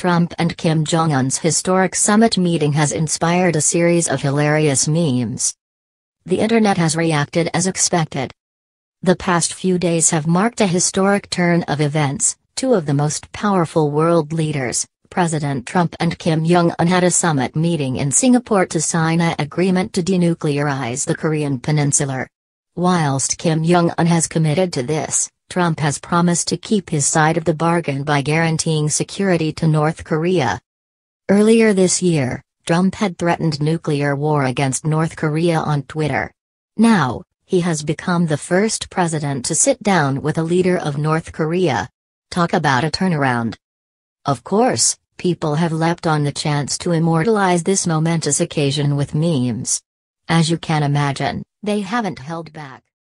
Trump and Kim Jong un's historic summit meeting has inspired a series of hilarious memes. The internet has reacted as expected. The past few days have marked a historic turn of events. Two of the most powerful world leaders, President Trump and Kim Jong un, had a summit meeting in Singapore to sign an agreement to denuclearize the Korean peninsula. Whilst Kim Jong un has committed to this, Trump has promised to keep his side of the bargain by guaranteeing security to North Korea. Earlier this year, Trump had threatened nuclear war against North Korea on Twitter. Now, he has become the first president to sit down with a leader of North Korea. Talk about a turnaround. Of course, people have leapt on the chance to immortalize this momentous occasion with memes. As you can imagine, they haven't held back.